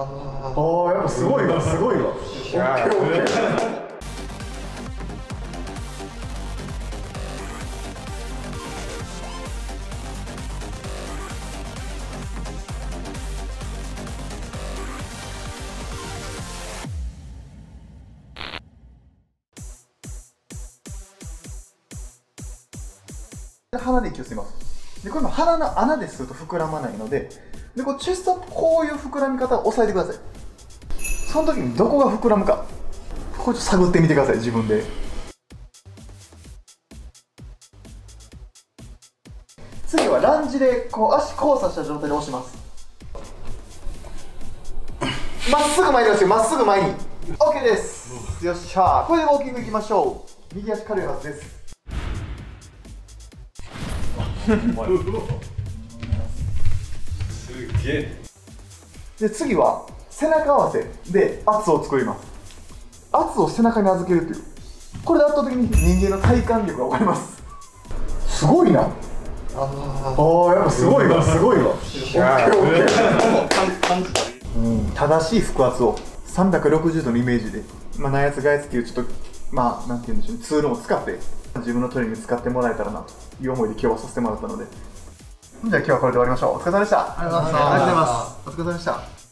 ああやっぱすごいわすごいわ。オッケーオッケー鼻で息を吸います。でこれも鼻の穴で吸うと膨らまないのででこうチェストこういう膨らみ方を押さえてください。その時にどこが膨らむか。これちょっと探ってみてください自分で。次はランジでこう足交差した状態で押します。まっすぐ前に押してまっすぐ前に。OK です。よっしゃ。これでウォーキングいきましょう。右足軽いはずです。げえ。で次は背中合わせ。で圧を作ります。圧を背中に預けるという。これで圧倒的に人間の体幹力が分かります。すごいな。ああやっぱすごいわ。すごいわ。うん。正しい腹圧を360度のイメージで、まあ、内圧外圧っていうちょっとまあなんて言うんでしょうね。ツールを使って自分のトレーニング使ってもらえたらなという思いで今日はさせてもらったのでじゃあ今日はこれで終わりましょう。お疲れ様でした。ありがとうございます。お疲れ様でした